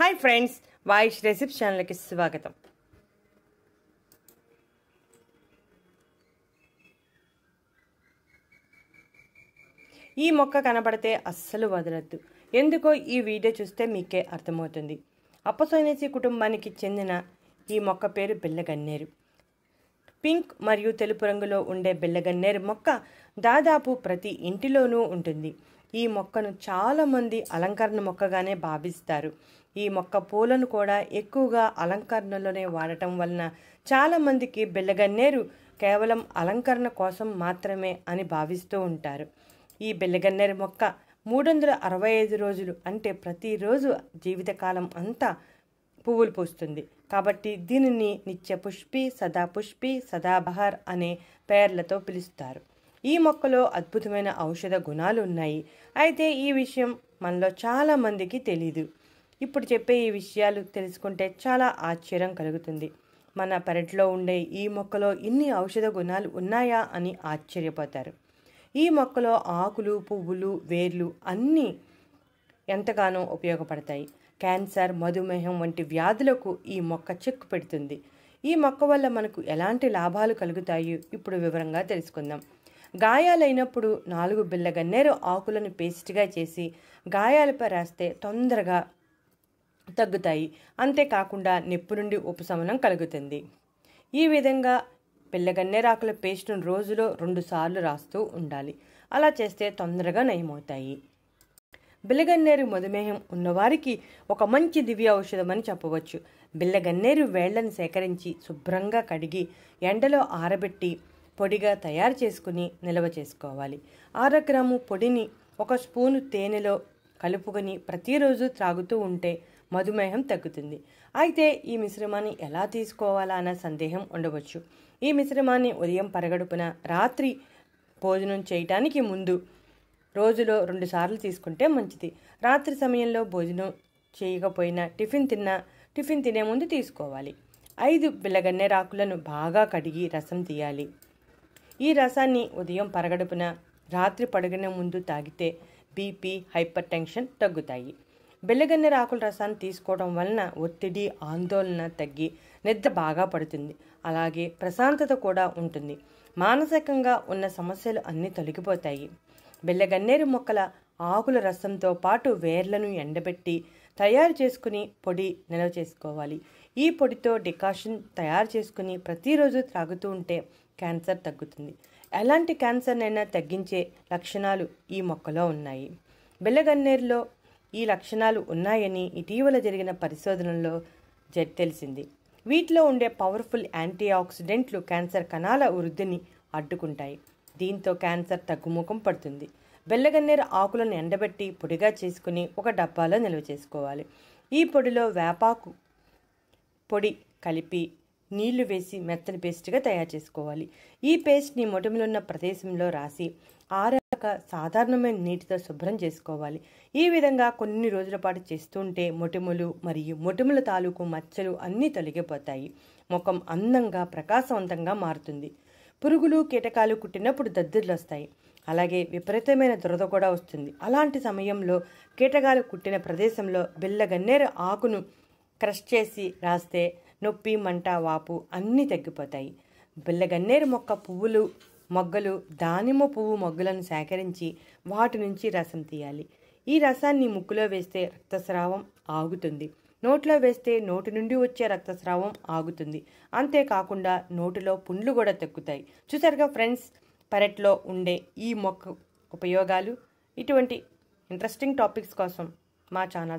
Hi friends వాయిష్ recipes ఛానల్కి స్వాగతం. ఈ మొక్క కనబడితే అస్సలు వదలద్దు. ఎందుకో ఈ వీడియో చూస్తే మీకే అర్థమవుతుంది. అప్పసోనేసి కుటుంబానికి చెందిన ఈ మొక్క పేరు బిల్లగన్నేరు పింక్ మరియు తెలుపు రంగులో ఉండే బిల్లగన్నేరు మొక్క దాదాపు ప్రతి ఇంటిలోనూ ఉంటుంది. ఈ మొక్కను చాలామంది అలంకరణ మొక్కగానే భావిస్తారు. ఈ మొక్క పూలను కూడా ఎక్కువగా అలంకరణలోనే వాడటం వలన చాలామందికి బిల్లగన్నేరు కేవలం అలంకరణ కోసం మాత్రమే అని భావిస్తూ ఉంటారు. ఈ బిల్లగన్నేరు మొక్క మూడు వందల అరవై ఐదు రోజులు అంటే ప్రతిరోజు జీవితకాలం అంతా పువ్వులు పూస్తుంది. కాబట్టి దీనిని నిత్య పుష్పి సదా పుష్పి సదాబహార్ అనే పేర్లతో పిలుస్తారు. ఈ మొక్కలో అద్భుతమైన ఔషధ గుణాలు ఉన్నాయి. అయితే ఈ విషయం మనలో చాలా మందికి తెలీదు. ఇప్పుడు చెప్పే ఈ విషయాలు తెలుసుకుంటే చాలా ఆశ్చర్యం కలుగుతుంది. మన పెరట్లో ఉండే ఈ మొక్కలో ఇన్ని ఔషధ గుణాలు ఉన్నాయా అని ఆశ్చర్యపోతారు. ఈ మొక్కలో ఆకులు పువ్వులు వేర్లు అన్నీ ఎంతగానో ఉపయోగపడతాయి. క్యాన్సర్ మధుమేహం వంటి వ్యాధులకు ఈ మొక్క చెక్కు పెడుతుంది. ఈ మొక్క వల్ల మనకు ఎలాంటి లాభాలు కలుగుతాయో ఇప్పుడు వివరంగా తెలుసుకుందాం. గాయాలైనప్పుడు నాలుగు బిల్ల గన్నేరు ఆకులను పేస్ట్గా చేసి గాయాలపై రాస్తే తొందరగా తగ్గుతాయి. అంతేకాకుండా నొప్పి నుండి ఉపశమనం కలుగుతుంది. ఈ విధంగా పిల్లగన్నేరాకుల పేస్ట్ను రోజులో రెండుసార్లు రాస్తూ ఉండాలి. అలా చేస్తే తొందరగా నయమవుతాయి. బిల్లగన్నేరు మధుమేహం ఉన్నవారికి ఒక మంచి దివ్య ఔషధం అని చెప్పవచ్చు. బిల్లగన్నేరు వేళ్ళను సేకరించి శుభ్రంగా కడిగి ఎండలో ఆరబెట్టి పొడిగా తయారు చేసుకుని నిల్వ చేసుకోవాలి. ఆరగ్రాము పొడిని ఒక స్పూను తేనెలో కలుపుకొని ప్రతిరోజు త్రాగుతూ ఉంటే మధుమేహం తగ్గుతుంది. అయితే ఈ మిశ్రమాన్ని ఎలా తీసుకోవాలా అన్న సందేహం ఉండవచ్చు. ఈ మిశ్రమాన్ని ఉదయం పరగడుపున రాత్రి భోజనం చేయటానికి ముందు రోజులో రెండు సార్లు తీసుకుంటే మంచిది. రాత్రి సమయంలో భోజనం చేయకపోయినా టిఫిన్ తిన్నా టిఫిన్ తినే ముందు తీసుకోవాలి. ఐదు బిల్లగన్నేరాకులను బాగా కడిగి రసం తీయాలి. ఈ రసాన్ని ఉదయం పరగడుపున రాత్రి పడగనే ముందు తాగితే బీపీ హైపర్ టెన్షన్ తగ్గుతాయి. బెల్లగన్నెర ఆకుల రసాన్ని తీసుకోవడం వలన ఒత్తిడి ఆందోళన తగ్గి నిద్ర బాగా పడుతుంది. అలాగే ప్రశాంతత కూడా ఉంటుంది. మానసికంగా ఉన్న సమస్యలు అన్నీ తొలగిపోతాయి. బెల్లగన్నేరు మొక్కల ఆకుల రసంతో పాటు వేర్లను ఎండబెట్టి తయారు చేసుకుని పొడి నిల్వ చేసుకోవాలి. ఈ పొడితో డికాషన్ తయారు చేసుకుని ప్రతిరోజు త్రాగుతూ ఉంటే క్యాన్సర్ తగ్గుతుంది. ఎలాంటి క్యాన్సర్నైనా తగ్గించే లక్షణాలు ఈ మొక్కలో ఉన్నాయి. బెల్లగన్నేరులో ఈ లక్షణాలు ఉన్నాయని ఇటీవల జరిగిన పరిశోధనలో జడ్ తెలిసింది. వీటిలో ఉండే పవర్ఫుల్ యాంటీ ఆక్సిడెంట్లు క్యాన్సర్ కణాల వృద్ధిని అడ్డుకుంటాయి. దీంతో క్యాన్సర్ తగ్గుముఖం పడుతుంది. బెల్లగన్నేరు ఆకులను ఎండబెట్టి పొడిగా చేసుకుని ఒక డబ్బాలో నిల్వ చేసుకోవాలి. ఈ పొడిలో వేపాకు పొడి కలిపి నీళ్ళు వేసి మెత్తని పేస్ట్గా తయారు చేసుకోవాలి. ఈ పేస్ట్ని మొటిమలున్న ప్రదేశంలో రాసి ఆరాక సాధారణమైన నీటితో శుభ్రం చేసుకోవాలి. ఈ విధంగా కొన్ని రోజుల పాటు చేస్తుంటే మొటిములు మరియు మొటిముల తాలూకు మచ్చలు అన్నీ తొలగిపోతాయి. ముఖం అందంగా ప్రకాశవంతంగా మారుతుంది. పురుగులు కీటకాలు కుట్టినప్పుడు దద్దుర్లు వస్తాయి. అలాగే విపరీతమైన దురద కూడా వస్తుంది. అలాంటి సమయంలో కీటకాలు కుట్టిన ప్రదేశంలో బిల్లగన్నేరు ఆకును క్రష్ చేసి రాస్తే నొప్పి మంట వాపు అన్నీ తగ్గిపోతాయి. బిల్లగన్నేరు మొక్క పువ్వులు మొగ్గలు దానిమ్మ పువ్వు మొగ్గలను సేకరించి వాటి నుంచి రసం తీయాలి. ఈ రసాన్ని ముక్కులో వేస్తే రక్తస్రావం ఆగుతుంది. నోట్లో వేస్తే నోటి నుండి వచ్చే రక్తస్రావం ఆగుతుంది. అంతేకాకుండా నోటిలో పుండ్లు కూడా తగ్గుతాయి చూసారుగా ఫ్రెండ్స్ పెరట్లో ఉండే ఈ మొక్క ఉపయోగాలు. ఇటువంటి ఇంట్రెస్టింగ్ టాపిక్స్ కోసం మా ఛానల్